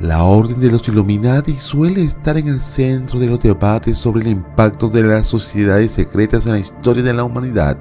La Orden de los Illuminati suele estar en el centro de los debates sobre el impacto de las sociedades secretas en la historia de la humanidad.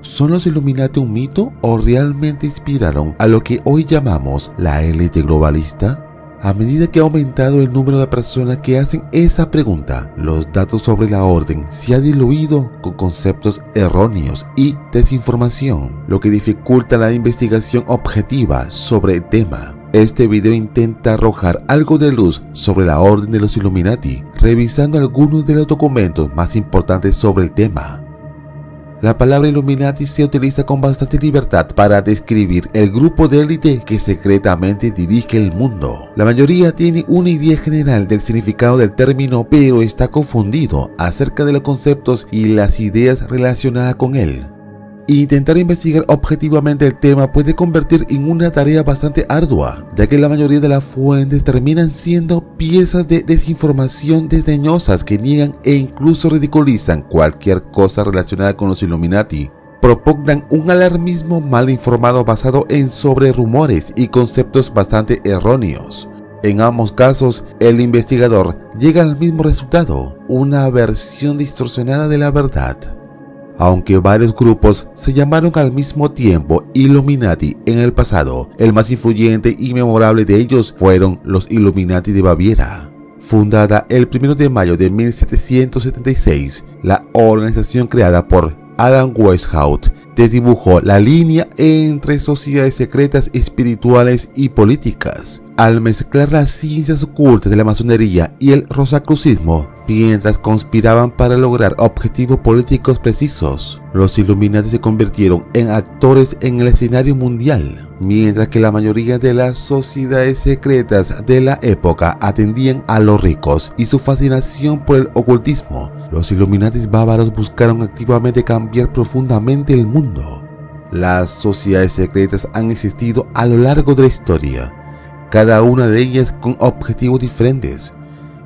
¿Son los Illuminati un mito o realmente inspiraron a lo que hoy llamamos la élite globalista? A medida que ha aumentado el número de personas que hacen esa pregunta, los datos sobre la orden se han diluido con conceptos erróneos y desinformación, lo que dificulta la investigación objetiva sobre el tema. Este video intenta arrojar algo de luz sobre la orden de los Illuminati, revisando algunos de los documentos más importantes sobre el tema. La palabra Illuminati se utiliza con bastante libertad para describir el grupo de élite que secretamente dirige el mundo. La mayoría tiene una idea general del significado del término, pero está confundido acerca de los conceptos y las ideas relacionadas con él. Intentar investigar objetivamente el tema puede convertir en una tarea bastante ardua, ya que la mayoría de las fuentes terminan siendo piezas de desinformación desdeñosas que niegan e incluso ridiculizan cualquier cosa relacionada con los Illuminati. Propugnan un alarmismo mal informado basado en sobre rumores y conceptos bastante erróneos. En ambos casos, el investigador llega al mismo resultado, una versión distorsionada de la verdad. Aunque varios grupos se llamaron al mismo tiempo Illuminati en el pasado, el más influyente y memorable de ellos fueron los Illuminati de Baviera. Fundada el 1 de mayo de 1776, la organización creada por Adam Weishaupt desdibujó la línea entre sociedades secretas espirituales y políticas al mezclar las ciencias ocultas de la masonería y el rosacrucismo, mientras conspiraban para lograr objetivos políticos precisos. Los Illuminati se convirtieron en actores en el escenario mundial, mientras que la mayoría de las sociedades secretas de la época atendían a los ricos y su fascinación por el ocultismo. Los Illuminati bávaros buscaron activamente cambiar profundamente el mundo. Las sociedades secretas han existido a lo largo de la historia cada una de ellas con objetivos diferentes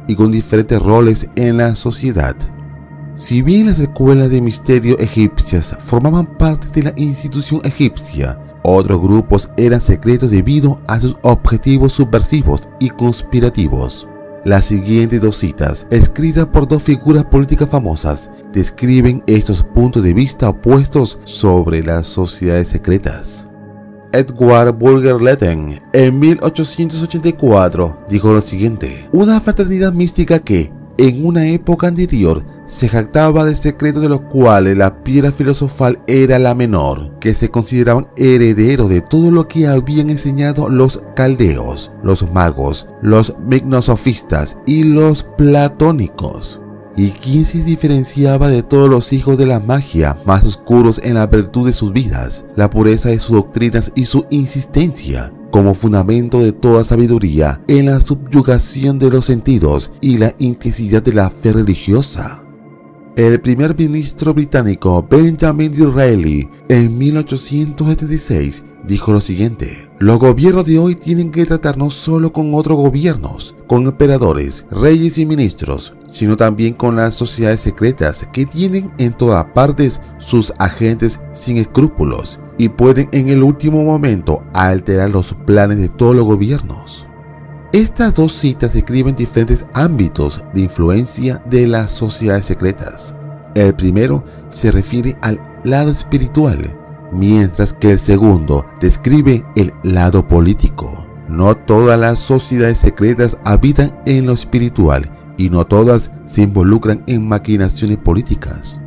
y con diferentes roles en la sociedad. Si bien las escuelas de misterio egipcias formaban parte de la institución egipcia, otros grupos eran secretos debido a sus objetivos subversivos y conspirativos. Las siguientes dos citas, escritas por dos figuras políticas famosas, describen estos puntos de vista opuestos sobre las sociedades secretas. Edward Bulger Letten en 1884 dijo lo siguiente, una fraternidad mística que, en una época anterior, se jactaba de secretos de los cuales la piedra filosofal era la menor, que se consideraban herederos de todo lo que habían enseñado los caldeos, los magos, los mignosofistas y los platónicos y quien se diferenciaba de todos los hijos de la magia más oscuros en la virtud de sus vidas, la pureza de sus doctrinas y su insistencia como fundamento de toda sabiduría en la subyugación de los sentidos y la intensidad de la fe religiosa. El primer ministro británico Benjamin Disraeli en 1876 dijo lo siguiente, los gobiernos de hoy tienen que tratar no solo con otros gobiernos, con emperadores, reyes y ministros, sino también con las sociedades secretas que tienen en todas partes sus agentes sin escrúpulos y pueden en el último momento alterar los planes de todos los gobiernos. Estas dos citas describen diferentes ámbitos de influencia de las sociedades secretas. El primero se refiere al lado espiritual, mientras que el segundo describe el lado político. No todas las sociedades secretas habitan en lo espiritual y no todas se involucran en maquinaciones políticas.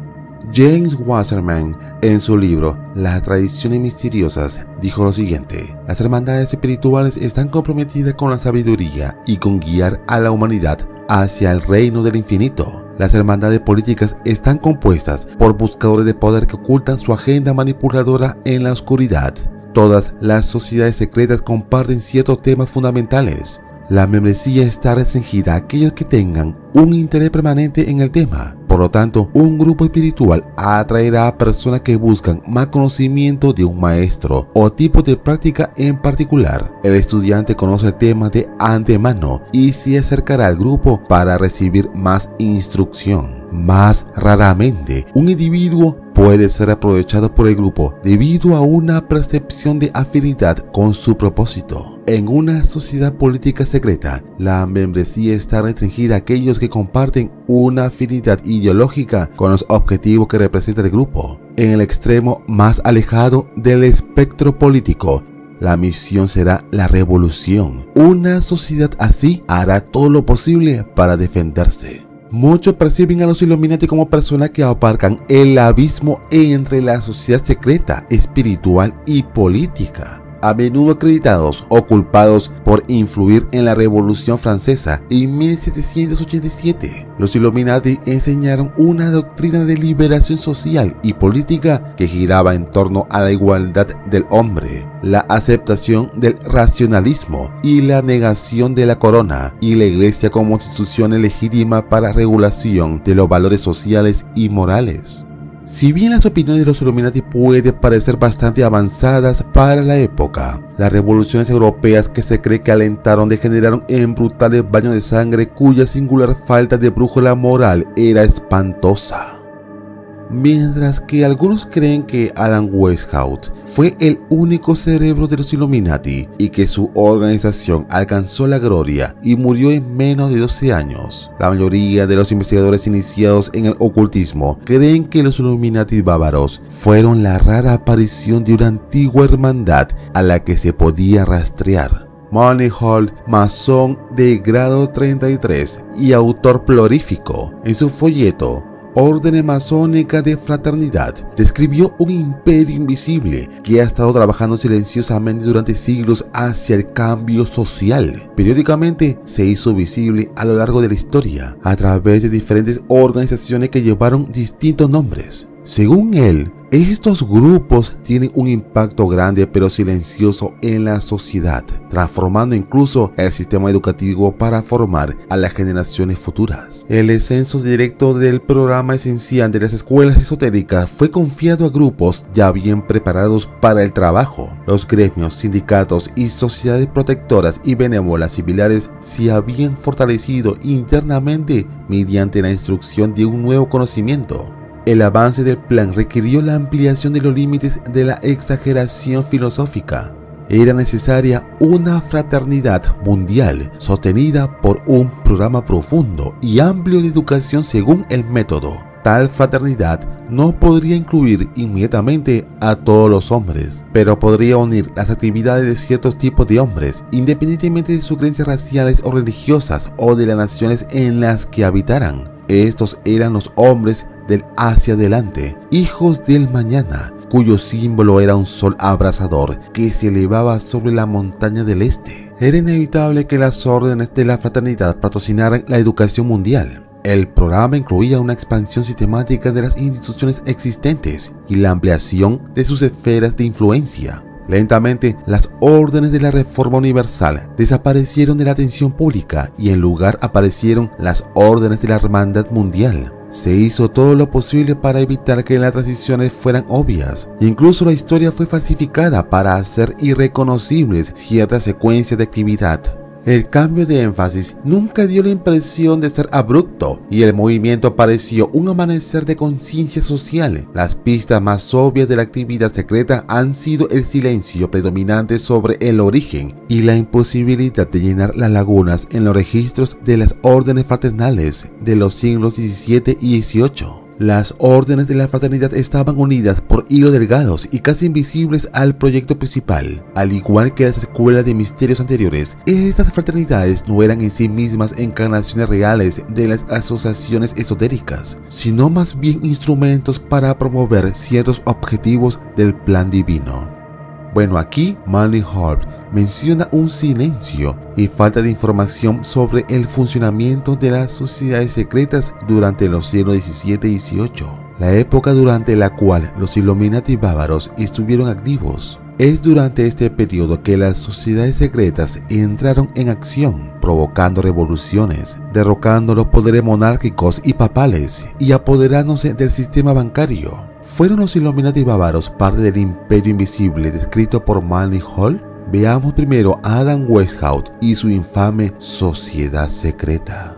James Wasserman, en su libro Las tradiciones misteriosas, dijo lo siguiente, las hermandades espirituales están comprometidas con la sabiduría y con guiar a la humanidad hacia el reino del infinito. Las hermandades políticas están compuestas por buscadores de poder que ocultan su agenda manipuladora en la oscuridad. Todas las sociedades secretas comparten ciertos temas fundamentales. La membresía está restringida a aquellos que tengan un interés permanente en el tema. Por lo tanto, un grupo espiritual atraerá a personas que buscan más conocimiento de un maestro o tipo de práctica en particular. El estudiante conoce el tema de antemano y se acercará al grupo para recibir más instrucción. Más raramente, un individuo puede ser aprovechado por el grupo debido a una percepción de afinidad con su propósito. En una sociedad política secreta, la membresía está restringida a aquellos que comparten una afinidad ideológica con los objetivos que representa el grupo. En el extremo más alejado del espectro político, la misión será la revolución. Una sociedad así hará todo lo posible para defenderse. Muchos perciben a los Illuminati como personas que aparcan el abismo entre la sociedad secreta, espiritual y política a menudo acreditados o culpados por influir en la Revolución Francesa en 1787. Los Illuminati enseñaron una doctrina de liberación social y política que giraba en torno a la igualdad del hombre, la aceptación del racionalismo y la negación de la corona y la iglesia como institución legítima para regulación de los valores sociales y morales. Si bien las opiniones de los Illuminati pueden parecer bastante avanzadas para la época, las revoluciones europeas que se cree que alentaron degeneraron en brutales baños de sangre cuya singular falta de brújula moral era espantosa. Mientras que algunos creen que Adam Weishaupt fue el único cerebro de los Illuminati y que su organización alcanzó la gloria y murió en menos de 12 años. La mayoría de los investigadores iniciados en el ocultismo creen que los Illuminati bávaros fueron la rara aparición de una antigua hermandad a la que se podía rastrear. Moneyhold, masón de grado 33 y autor plorífico, en su folleto orden masónica de fraternidad, describió un imperio invisible que ha estado trabajando silenciosamente durante siglos hacia el cambio social. Periódicamente se hizo visible a lo largo de la historia a través de diferentes organizaciones que llevaron distintos nombres. Según él, estos grupos tienen un impacto grande pero silencioso en la sociedad, transformando incluso el sistema educativo para formar a las generaciones futuras. El descenso directo del programa esencial de las escuelas esotéricas fue confiado a grupos ya bien preparados para el trabajo. Los gremios, sindicatos y sociedades protectoras y benévolas similares se habían fortalecido internamente mediante la instrucción de un nuevo conocimiento. El avance del plan requirió la ampliación de los límites de la exageración filosófica. Era necesaria una fraternidad mundial sostenida por un programa profundo y amplio de educación según el método. Tal fraternidad no podría incluir inmediatamente a todos los hombres, pero podría unir las actividades de ciertos tipos de hombres, independientemente de sus creencias raciales o religiosas o de las naciones en las que habitaran. Estos eran los hombres del hacia adelante, hijos del mañana, cuyo símbolo era un sol abrasador que se elevaba sobre la montaña del este. Era inevitable que las órdenes de la fraternidad patrocinaran la educación mundial. El programa incluía una expansión sistemática de las instituciones existentes y la ampliación de sus esferas de influencia. Lentamente, las órdenes de la Reforma Universal desaparecieron de la atención pública y en lugar aparecieron las órdenes de la Hermandad Mundial. Se hizo todo lo posible para evitar que las transiciones fueran obvias. Incluso la historia fue falsificada para hacer irreconocibles ciertas secuencias de actividad. El cambio de énfasis nunca dio la impresión de ser abrupto y el movimiento pareció un amanecer de conciencia social. Las pistas más obvias de la actividad secreta han sido el silencio predominante sobre el origen y la imposibilidad de llenar las lagunas en los registros de las órdenes fraternales de los siglos XVII y XVIII. Las órdenes de la fraternidad estaban unidas por hilos delgados y casi invisibles al proyecto principal. Al igual que las escuelas de misterios anteriores, estas fraternidades no eran en sí mismas encarnaciones reales de las asociaciones esotéricas, sino más bien instrumentos para promover ciertos objetivos del plan divino. Bueno, aquí Manly Hart menciona un silencio y falta de información sobre el funcionamiento de las sociedades secretas durante los siglos XVII y XVIII, la época durante la cual los Illuminati bávaros estuvieron activos. Es durante este periodo que las sociedades secretas entraron en acción, provocando revoluciones, derrocando los poderes monárquicos y papales y apoderándose del sistema bancario. ¿Fueron los Illuminati bávaros parte del imperio invisible descrito por Manly Hall? Veamos primero a Adam Weishaupt y su infame sociedad secreta.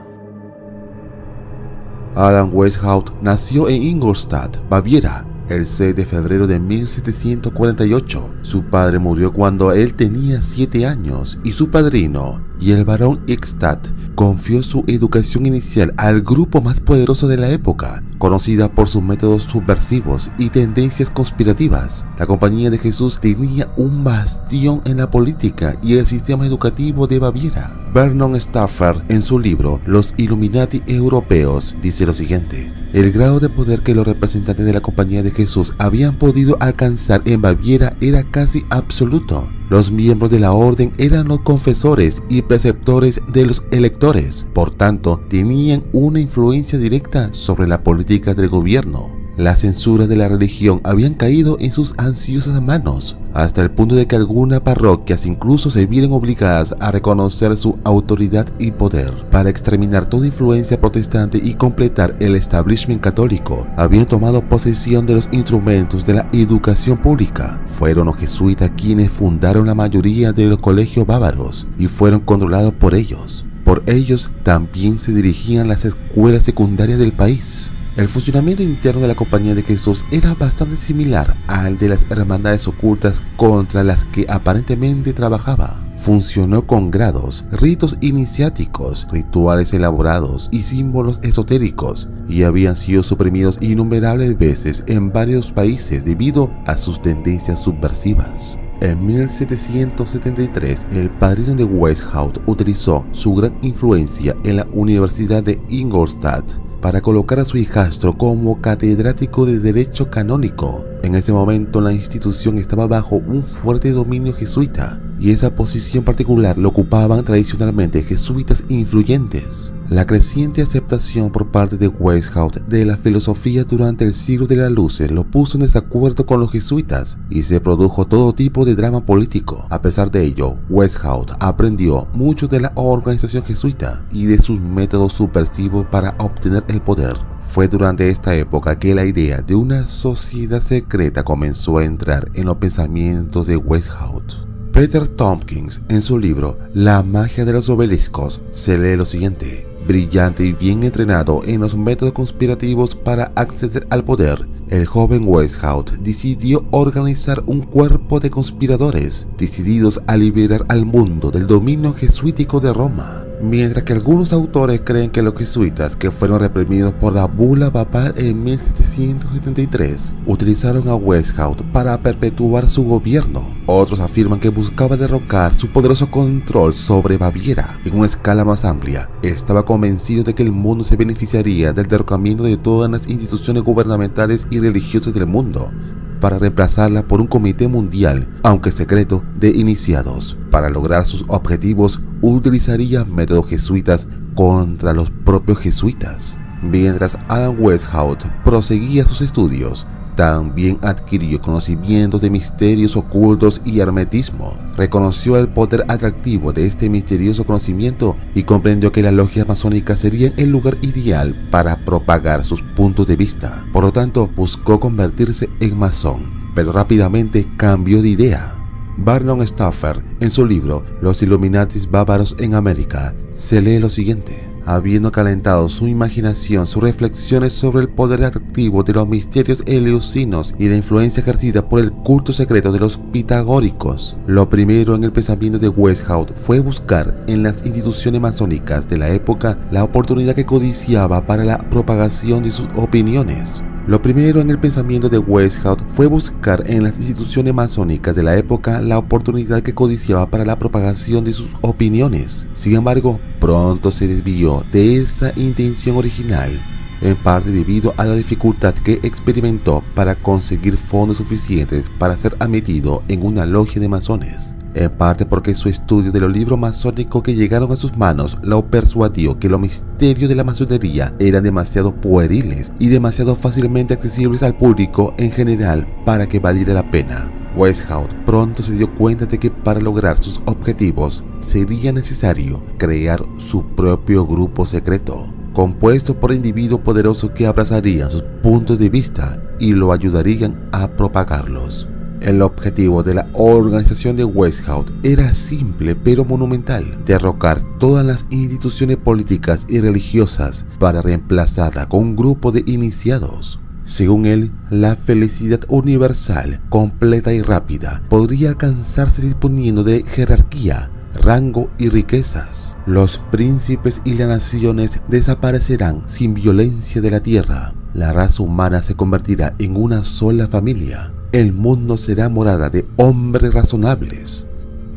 Adam Weishaupt nació en Ingolstadt, Baviera, el 6 de febrero de 1748. Su padre murió cuando él tenía 7 años y su padrino, y el barón Ixtat, confió su educación inicial al grupo más poderoso de la época, conocida por sus métodos subversivos y tendencias conspirativas. La Compañía de Jesús tenía un bastión en la política y el sistema educativo de Baviera. Vernon Stauffer, en su libro Los Illuminati Europeos, dice lo siguiente. El grado de poder que los representantes de la Compañía de Jesús habían podido alcanzar en Baviera era casi absoluto. Los miembros de la orden eran los confesores y preceptores de los electores, por tanto, tenían una influencia directa sobre la política del gobierno. Las censuras de la religión habían caído en sus ansiosas manos, hasta el punto de que algunas parroquias incluso se vieron obligadas a reconocer su autoridad y poder. Para exterminar toda influencia protestante y completar el establishment católico, habían tomado posesión de los instrumentos de la educación pública. Fueron los jesuitas quienes fundaron la mayoría de los colegios bávaros y fueron controlados por ellos. Por ellos también se dirigían las escuelas secundarias del país. El funcionamiento interno de la Compañía de Jesús era bastante similar al de las hermandades ocultas contra las que aparentemente trabajaba. Funcionó con grados, ritos iniciáticos, rituales elaborados y símbolos esotéricos, y habían sido suprimidos innumerables veces en varios países debido a sus tendencias subversivas. En 1773, el padrino de Weishaupt utilizó su gran influencia en la Universidad de Ingolstadt para colocar a su hijastro como catedrático de Derecho Canónico. En ese momento la institución estaba bajo un fuerte dominio jesuita y esa posición particular lo ocupaban tradicionalmente jesuitas influyentes. La creciente aceptación por parte de Weishaupt de la filosofía durante el siglo de la luces lo puso en desacuerdo con los jesuitas y se produjo todo tipo de drama político. A pesar de ello, Weishaupt aprendió mucho de la organización jesuita y de sus métodos subversivos para obtener el poder. Fue durante esta época que la idea de una sociedad secreta comenzó a entrar en los pensamientos de Weishaupt. Peter Tompkins, en su libro La magia de los obeliscos, se lee lo siguiente. Brillante y bien entrenado en los métodos conspirativos para acceder al poder, el joven Weishaupt decidió organizar un cuerpo de conspiradores decididos a liberar al mundo del dominio jesuítico de Roma. Mientras que algunos autores creen que los jesuitas, que fueron reprimidos por la bula papal en 1773, utilizaron a Weishaupt para perpetuar su gobierno. Otros afirman que buscaba derrocar su poderoso control sobre Baviera en una escala más amplia. Estaba convencido de que el mundo se beneficiaría del derrocamiento de todas las instituciones gubernamentales y religiosas del mundo, para reemplazarla por un comité mundial, aunque secreto, de iniciados. Para lograr sus objetivos, utilizaría métodos jesuitas contra los propios jesuitas. Mientras Adam Weishaupt proseguía sus estudios, también adquirió conocimientos de misterios ocultos y hermetismo. Reconoció el poder atractivo de este misterioso conocimiento y comprendió que la logia masónica sería el lugar ideal para propagar sus puntos de vista. Por lo tanto, buscó convertirse en masón, pero rápidamente cambió de idea. Barnum Stauffer, en su libro Los Illuminatis Bávaros en América, se lee lo siguiente habiendo calentado su imaginación, sus reflexiones sobre el poder atractivo de los misterios eleusinos y la influencia ejercida por el culto secreto de los pitagóricos. Lo primero en el pensamiento de Weishaupt fue buscar en las instituciones masónicas de la época la oportunidad que codiciaba para la propagación de sus opiniones. Lo primero en el pensamiento de Weishaupt fue buscar en las instituciones masónicas de la época la oportunidad que codiciaba para la propagación de sus opiniones. Sin embargo, pronto se desvió de esa intención original, en parte debido a la dificultad que experimentó para conseguir fondos suficientes para ser admitido en una logia de masones en parte porque su estudio de los libros masónicos que llegaron a sus manos lo persuadió que los misterios de la masonería eran demasiado pueriles y demasiado fácilmente accesibles al público en general para que valiera la pena. Weishaupt pronto se dio cuenta de que para lograr sus objetivos sería necesario crear su propio grupo secreto, compuesto por individuos poderosos que abrazarían sus puntos de vista y lo ayudarían a propagarlos. El objetivo de la organización de Weishaupt era simple pero monumental, derrocar todas las instituciones políticas y religiosas para reemplazarla con un grupo de iniciados. Según él, la felicidad universal, completa y rápida, podría alcanzarse disponiendo de jerarquía, rango y riquezas. Los príncipes y las naciones desaparecerán sin violencia de la tierra. La raza humana se convertirá en una sola familia. El mundo será morada de hombres razonables.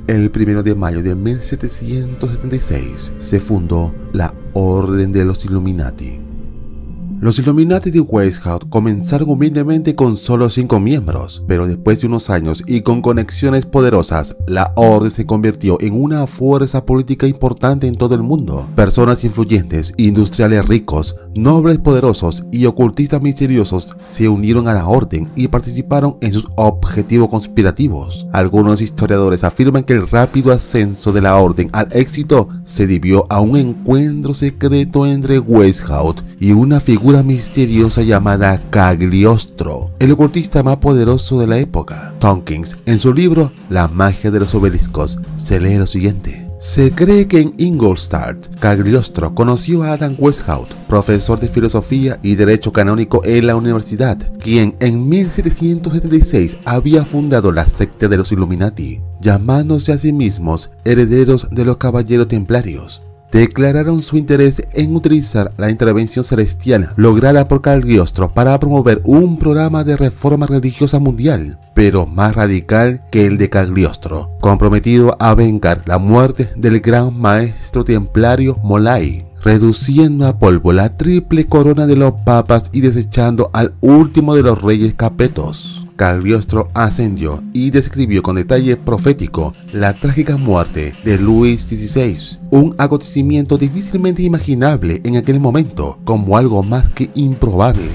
El 1 de mayo de 1776 se fundó la Orden de los Illuminati. Los Illuminati de Weishaupt comenzaron humildemente con solo cinco miembros, pero después de unos años y con conexiones poderosas, la orden se convirtió en una fuerza política importante en todo el mundo. Personas influyentes, industriales ricos, nobles poderosos y ocultistas misteriosos se unieron a la orden y participaron en sus objetivos conspirativos. Algunos historiadores afirman que el rápido ascenso de la orden al éxito se debió a un encuentro secreto entre Weishaupt y una figura misteriosa llamada Cagliostro, el ocultista más poderoso de la época. Tompkins, en su libro La magia de los obeliscos, se lee lo siguiente. Se cree que en Ingolstadt, Cagliostro conoció a Adam Weishaupt, profesor de filosofía y derecho canónico en la universidad, quien en 1776 había fundado la secta de los Illuminati, llamándose a sí mismos herederos de los caballeros templarios declararon su interés en utilizar la intervención celestial lograda por Cagliostro para promover un programa de reforma religiosa mundial, pero más radical que el de Cagliostro, comprometido a vengar la muerte del gran maestro templario Molay reduciendo a polvo la triple corona de los papas y desechando al último de los reyes capetos. Cagliostro ascendió y describió con detalle profético la trágica muerte de Luis XVI, un acontecimiento difícilmente imaginable en aquel momento como algo más que improbable.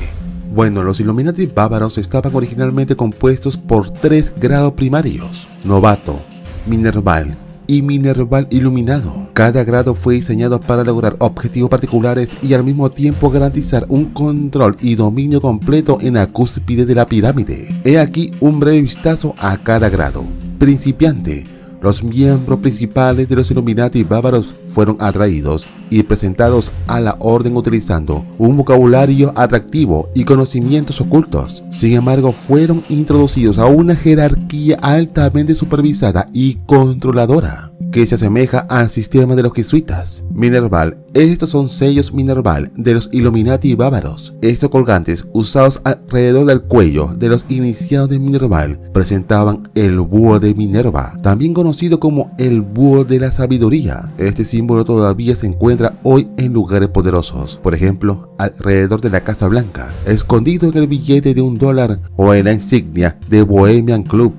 Bueno, los Illuminati bávaros estaban originalmente compuestos por tres grados primarios, novato, minerval y minerval iluminado. Cada grado fue diseñado para lograr objetivos particulares y al mismo tiempo garantizar un control y dominio completo en la cúspide de la pirámide. He aquí un breve vistazo a cada grado. Principiante, los miembros principales de los Illuminati bávaros fueron atraídos y presentados a la orden utilizando un vocabulario atractivo y conocimientos ocultos. Sin embargo, fueron introducidos a una jerarquía altamente supervisada y controladora que se asemeja al sistema de los jesuitas. Minerval. Estos son sellos Minerval de los Illuminati bávaros. Estos colgantes usados alrededor del cuello de los iniciados de Minerval presentaban el búho de Minerva, también conocido como el búho de la sabiduría. Este símbolo todavía se encuentra hoy en lugares poderosos, por ejemplo, alrededor de la Casa Blanca, escondido en el billete de un dólar o en la insignia de Bohemian Club.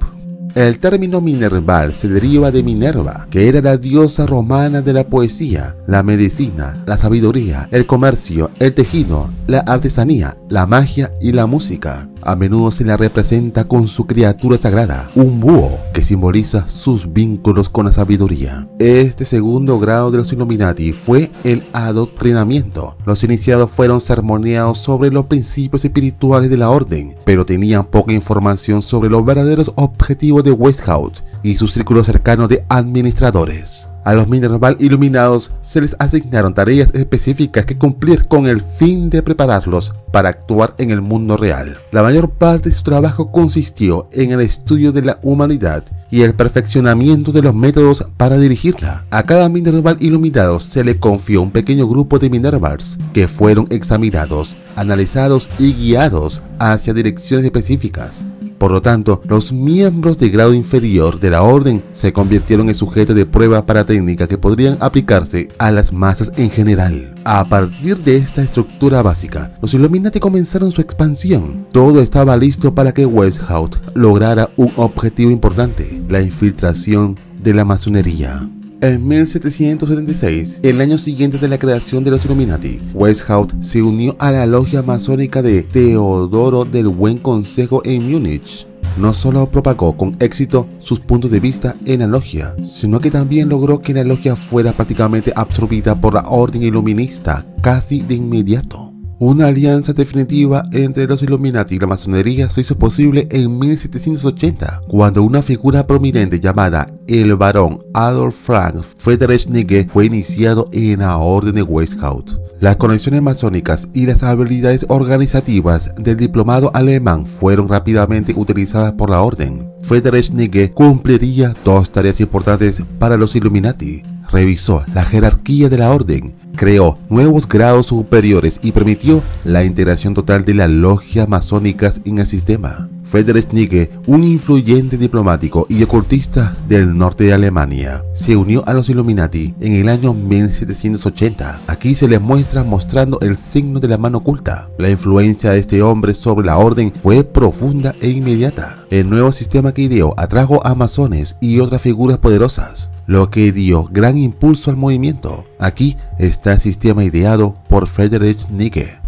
El término Minerval se deriva de Minerva, que era la diosa romana de la poesía, la medicina, la sabiduría, el comercio, el tejido, la artesanía, la magia y la música. A menudo se la representa con su criatura sagrada, un búho, que simboliza sus vínculos con la sabiduría. Este segundo grado de los Illuminati fue el adoctrinamiento. Los iniciados fueron sermoneados sobre los principios espirituales de la orden, pero tenían poca información sobre los verdaderos objetivos de Weishaupt y su círculo cercano de administradores. A los Minerval iluminados se les asignaron tareas específicas que cumplir con el fin de prepararlos para actuar en el mundo real. La mayor parte de su trabajo consistió en el estudio de la humanidad y el perfeccionamiento de los métodos para dirigirla. A cada Minerval iluminado se le confió un pequeño grupo de Minervals que fueron examinados, analizados y guiados hacia direcciones específicas. Por lo tanto, los miembros de grado inferior de la orden se convirtieron en sujetos de prueba para técnicas que podrían aplicarse a las masas en general. A partir de esta estructura básica, los Illuminati comenzaron su expansión. Todo estaba listo para que Weishaupt lograra un objetivo importante, la infiltración de la masonería. En 1776, el año siguiente de la creación de los Illuminati, Weishaupt se unió a la logia masónica de Teodoro del Buen Consejo en Múnich. No solo propagó con éxito sus puntos de vista en la logia, sino que también logró que la logia fuera prácticamente absorbida por la orden iluminista casi de inmediato. Una alianza definitiva entre los Illuminati y la masonería se hizo posible en 1780, cuando una figura prominente llamada el barón Adolf Frank Friedrich Nigge fue iniciado en la orden de Weishaupt. Las conexiones masónicas y las habilidades organizativas del diplomado alemán fueron rápidamente utilizadas por la orden. Friedrich Nietzsche cumpliría dos tareas importantes para los Illuminati. Revisó la jerarquía de la orden, creó nuevos grados superiores y permitió la integración total de las logias masónicas en el sistema. Friedrich Nietzsche, un influyente diplomático y ocultista del norte de Alemania, se unió a los Illuminati en el año 1780. Aquí se les muestra mostrando el signo de la mano oculta. La influencia de este hombre sobre la orden fue profunda e inmediata. El nuevo sistema que ideó atrajo a masones y otras figuras poderosas, lo que dio gran impulso al movimiento. Aquí está el sistema ideado por Friedrich Nietzsche.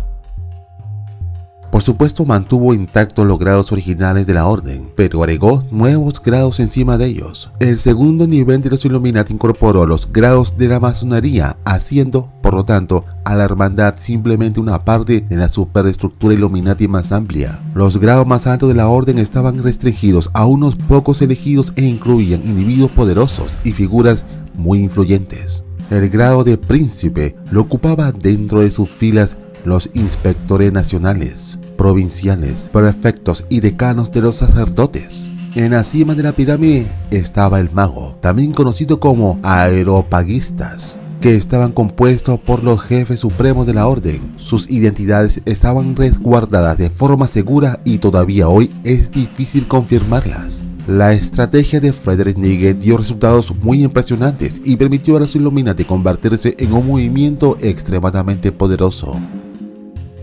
Por supuesto mantuvo intactos los grados originales de la orden, pero agregó nuevos grados encima de ellos. El segundo nivel de los Illuminati incorporó los grados de la masonería, haciendo, por lo tanto, a la hermandad simplemente una parte de la superestructura Illuminati más amplia. Los grados más altos de la orden estaban restringidos a unos pocos elegidos e incluían individuos poderosos y figuras muy influyentes. El grado de príncipe lo ocupaba dentro de sus filas los inspectores nacionales, provinciales, prefectos y decanos de los sacerdotes. En la cima de la pirámide estaba el mago, también conocido como aeropagistas, que estaban compuestos por los jefes supremos de la orden. Sus identidades estaban resguardadas de forma segura y todavía hoy es difícil confirmarlas. La estrategia de Friedrich Nietzsche dio resultados muy impresionantes y permitió a los Illuminati convertirse en un movimiento extremadamente poderoso.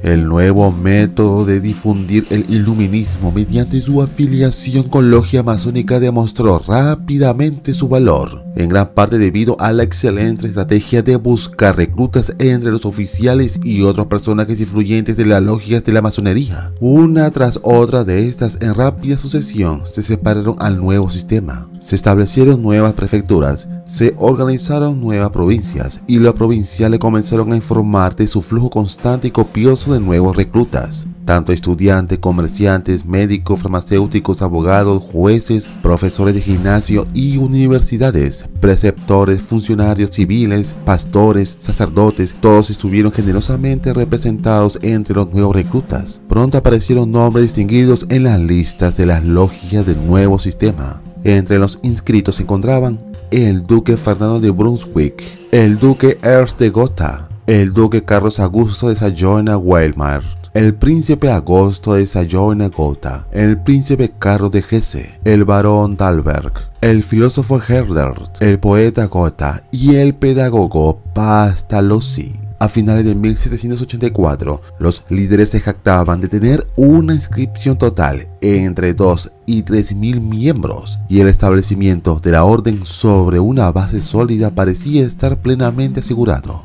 El nuevo método de difundir el iluminismo mediante su afiliación con logia masónica demostró rápidamente su valor, en gran parte debido a la excelente estrategia de buscar reclutas entre los oficiales y otros personajes influyentes de las logias de la masonería. Una tras otra de estas en rápida sucesión se separaron al nuevo sistema. Se establecieron nuevas prefecturas, se organizaron nuevas provincias y los provinciales comenzaron a informar de su flujo constante y copioso de nuevos reclutas, tanto estudiantes, comerciantes, médicos, farmacéuticos, abogados, jueces, profesores de gimnasio y universidades, preceptores, funcionarios civiles, pastores, sacerdotes, todos estuvieron generosamente representados entre los nuevos reclutas. Pronto aparecieron nombres distinguidos en las listas de las logias del nuevo sistema. Entre los inscritos se encontraban el duque Fernando de Brunswick, el duque Ernst de Gotha, el duque Carlos Augusto de Sajonia-Weimar, el príncipe Agosto de Sajonia-Gotha, el príncipe Carlos de Hesse, el barón Dalberg, el filósofo Herbert, el poeta Gotha y el pedagogo Pastalozzi. A finales de 1784, los líderes se jactaban de tener una inscripción total entre 2 y 3 mil miembros, y el establecimiento de la orden sobre una base sólida parecía estar plenamente asegurado.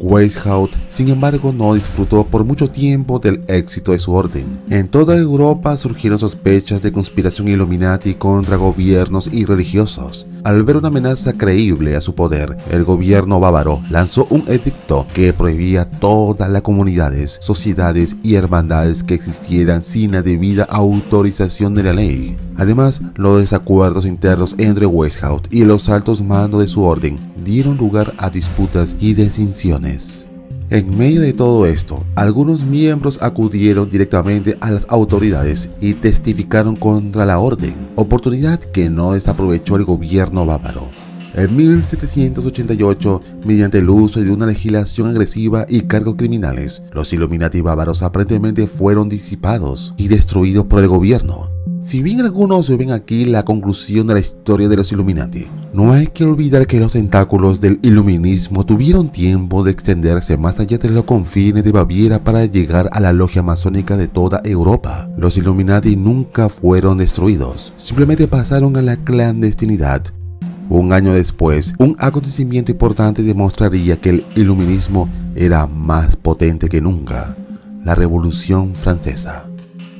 Weishaupt, sin embargo, no disfrutó por mucho tiempo del éxito de su orden. En toda Europa surgieron sospechas de conspiración Illuminati contra gobiernos y religiosos. Al ver una amenaza creíble a su poder, el gobierno bávaro lanzó un edicto que prohibía todas las comunidades, sociedades y hermandades que existieran sin la debida autorización de la ley. Además, los desacuerdos internos entre Weishaupt y los altos mandos de su orden dieron lugar a disputas y desinciones. En medio de todo esto, algunos miembros acudieron directamente a las autoridades y testificaron contra la orden, oportunidad que no desaprovechó el gobierno bávaro. En 1788, mediante el uso de una legislación agresiva y cargos criminales, los Illuminati bávaros aparentemente fueron disipados y destruidos por el gobierno, si bien algunos ven aquí la conclusión de la historia de los Illuminati, no hay que olvidar que los tentáculos del iluminismo tuvieron tiempo de extenderse más allá de los confines de Baviera para llegar a la logia masónica de toda Europa. Los Illuminati nunca fueron destruidos, simplemente pasaron a la clandestinidad. Un año después, un acontecimiento importante demostraría que el iluminismo era más potente que nunca, la Revolución Francesa.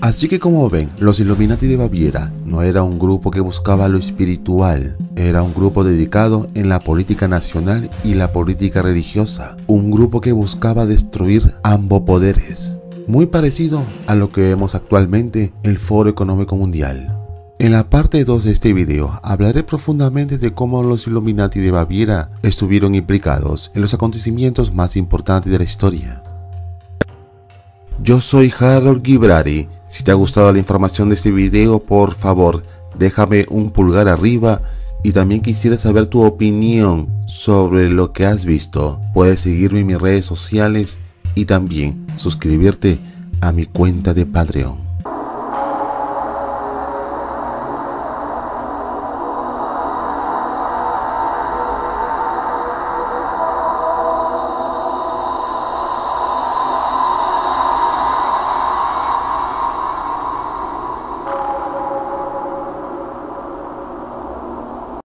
Así que como ven, los Illuminati de Baviera no era un grupo que buscaba lo espiritual, era un grupo dedicado en la política nacional y la política religiosa, un grupo que buscaba destruir ambos poderes, muy parecido a lo que vemos actualmente el Foro Económico Mundial. En la parte 2 de este video hablaré profundamente de cómo los Illuminati de Baviera estuvieron implicados en los acontecimientos más importantes de la historia. Yo soy Harold Gibrari, si te ha gustado la información de este video por favor déjame un pulgar arriba y también quisiera saber tu opinión sobre lo que has visto. Puedes seguirme en mis redes sociales y también suscribirte a mi cuenta de Patreon.